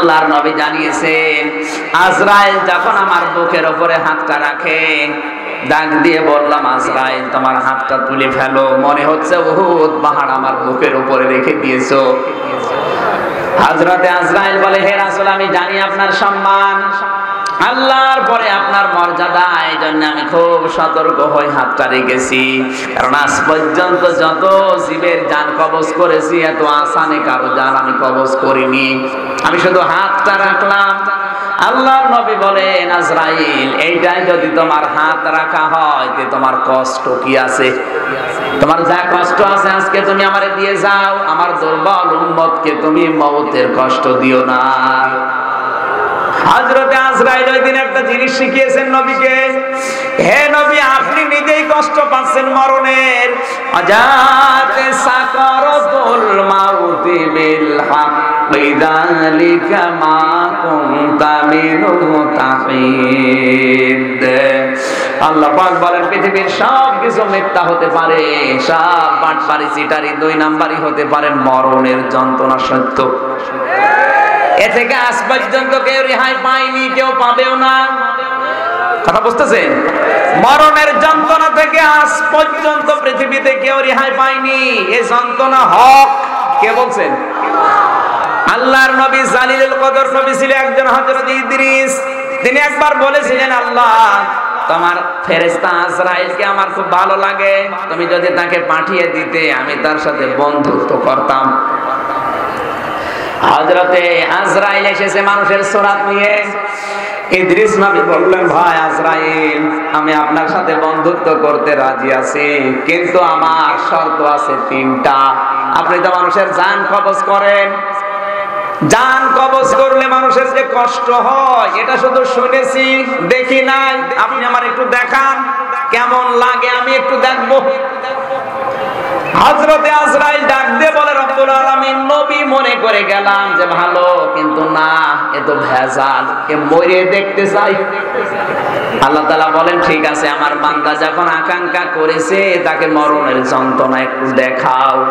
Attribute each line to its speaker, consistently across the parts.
Speaker 1: আল্লাহর নবী জানিয়েছেন, আজরাইল যখন আমার বুকের ওপরে হাতটা রাখে, ডাক দিয়ে বললাম, আজরাইল, তোমার হাতটা তুলে ফেলো। মনে হচ্ছে বহুত পাহাড় আমার বুকের উপরে রেখে দিয়েছ। হাজরতে আজরাইল বলে, হে রাসূল, আমি জানি আপনার সম্মান। আল্লাহর পরে আপনার মর্যাদা, এই জন্য আমি খুব সতর্ক হয়ে হাতটা রেখেছি কারণ আজ পর্যন্ত যত জীবের যান কবজ করেছি, এত আসানে কারও যান আমি কবজ করিনি। আমি শুধু হাতটা রাখলাম। আল্লাহর নবী বলেন, আজরাইল, এইটাই যদি তোমার হাত রাখা হয়, তে তোমার কষ্ট কি আছে? তোমার যা কষ্ট আছে, আজকে তুমি আমারে দিয়ে যাও। আমার দুর্বল উম্মতকে তুমি মওতের কষ্ট দিও না। হযরতে আজরাইল ওই দিন একটা জিনিস শিখিয়েছেন নবীকে। হে নবী, আপনি নিজেই কষ্ট পাচ্ছেন মরণের। আজাতে সাকারাতুল মাউতি বিল হাক্কি, যালিকা মা কুনতা মিনহু তাহিদ আল্লাহ পাক বলেন, পৃথিবীর সব কিছু মিথ্যা হতে পারে, সব বাটপারি, চিটারি, দুই নাম্বারই হতে পারে মরণের যন্ত্রণা সত্য। এ থেকে আজ পর্যন্ত কেউ রেহাই পায়নি, কেউ পাবেও না। কথা বুঝতেছেন? মরণের যন্ত্রণা থেকে আজ পর্যন্ত পৃথিবীতে কেউ রেহাই পায়নি। এই যন্ত্রণা হক, কে বলছেন? আল্লাহর নবী জালিলুল কদর নবী ছিল একজন হযরত ইদ্রিস। তিনি একবার বলেছিলেন, আল্লাহ, তোমার ফেরেশতা আজরাইলকে আমার খুব ভালো লাগে। তুমি যদি তাকে পাঠিয়ে দিতে, আমি তার সাথে বন্ধুত্ব করতাম। হজরতে আজরাইল এসেছে মানুষের সোরাত নিয়ে। ইদ্রিস বললেন, ভাই আজরাইল, আমি আপনার সাথে বন্ধুত্ব করতে রাজি আছি, কিন্তু আমার আছে তিনটা। আপনি তো মানুষের জান কবজ করেন। জান কবজ করলে মানুষের যে কষ্ট হয়, এটা শুধু শুনেছি, দেখি নাই। আপনি আমার একটু দেখান, কেমন লাগে আমি একটু দেখব। হযরতে আজরাইল ডাক দিয়ে বলে, রব্বুল আলামিন, নবী মনে করে গেলাম যে ভালো, কিন্তু না, এ তো ভেজাল, এ মরে দেখতে চাই। আল্লাহ তাআলা বলেন, ঠিক আছে, আমার বান্দা যখন আকাঙ্ক্ষা করেছে, তাকে মরণের যন্ত্রণা একটু দেখাও।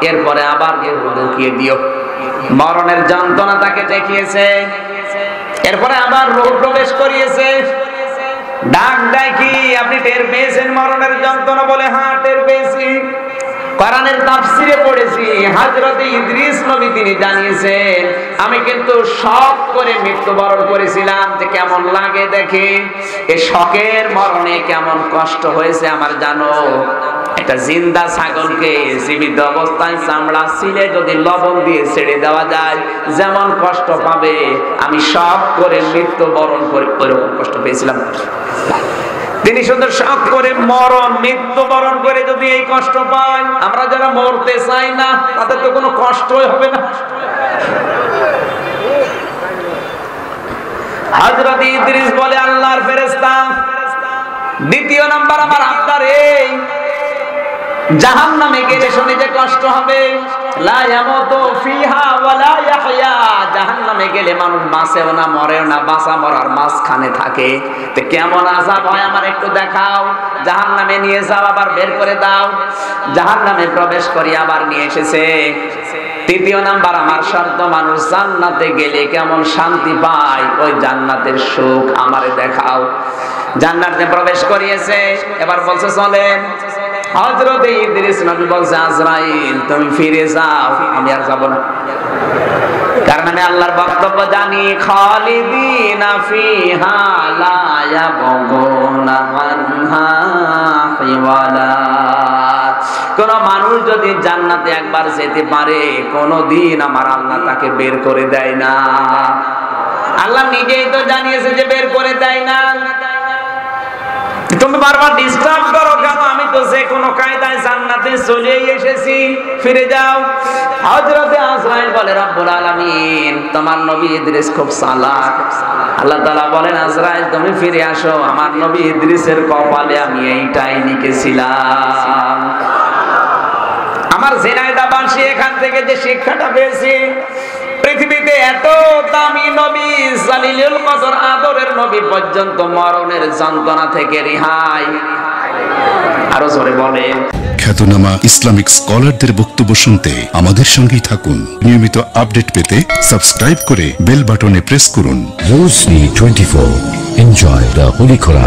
Speaker 1: এরপরে আবার ঢুকিয়ে দিও। মরণের যন্ত্রণা তাকে দেখিয়েছে। এরপরে আবার রোগ প্রবেশ করিয়েছে। ডাক ডাকি আপনি টের পেয়েছেন মরণের যন্ত্রণা? বলে হ্যাঁ টের পেয়েছি। কোরআনের তাফসিরে পড়েছি, হযরত ইদ্রিস নবী তিনি জানিয়েছেন, আমি কিন্তু করে মৃত্যুবরণ করেছিলাম যে কেমন লাগে দেখে মরণে কেমন কষ্ট হয়েছে আমার জানো। একটা জিন্দা ছাগলকে জীবিত অবস্থায় চামড়া ছিলে যদি লবণ দিয়ে ছেড়ে দেওয়া যায়, যেমন কষ্ট পাবে, আমি শখ করে মৃত্যুবরণ করে ওইরকম কষ্ট পেয়েছিলাম। তিনি শুধু শখ করে মরণ, মৃত্যুবরণ করে যদি এই কষ্ট পাই আমরা যারা মরতে চাই না, তাদের তো কোনো কষ্টই হবে না। হযরত ইদ্রিস বলে, আল্লাহর ফেরেশতা, দ্বিতীয় নাম্বার আমার আবদার এই জাহান নামে গেলে শুনে যে কষ্ট হবে প্রবেশ করি, আবার নিয়ে এসেছে। তৃতীয় নাম্বার, আমার শর্ত মানুষ জান্নাতে গেলে কেমন শান্তি পায়, ওই জান্নাতের সুখ আমারে দেখাও। জান্নাতে প্রবেশ করিয়েছে, এবার বলছে, চলেন। হযরত ইদ্রিস নবী বলছে, আজরাইল, তুমি ফিরে যাও, আমি আর যাব না। কারণ আমি আল্লাহর বক্তব্য জানি ফিহা লা ইয়াবগুনা কোন মানুষ যদি জান্নাতে একবার যেতে পারে, কোনদিন আমার আল্লাহ তাকে বের করে দেয় না। আল্লাহ নিজেই তো জানিয়েছে যে বের করে দেয় না। তুমি বারবার ডিস্টার্ব করো তো যে কোনো কায়দায় জান্নাতে চলেই এসেছি। ফিরে যাও। হযরতে আজরাইল বলে, রব্বুল আলামিন, তোমার নবী ইদ্রিস খুব চালাক। আল্লাহ তাআলা বলেন, আজরাইল, তুমি ফিরে আসো। আমার নবী ইদ্রিসের কপালে আমি এইটাই লিখেছিলাম। আমার জেনাইদা বাসী এখান থেকে যে শিক্ষাটা পেয়েছি, পৃথিবীতে এত দামি নবী, জালিলুল কদর আদরের নবী পর্যন্ত মরণের যন্ত্রণা থেকে রেহাই। আরও জোরে বলে
Speaker 2: খ্যাতনামা ইসলামিক স্কলারদের বক্তব্য শুনতে আমাদের সঙ্গেই থাকুন নিয়মিত আপডেট পেতে সাবস্ক্রাইব করে বেল বাটনে প্রেস করুন
Speaker 3: Rosni 24. Enjoy the Holy Quran.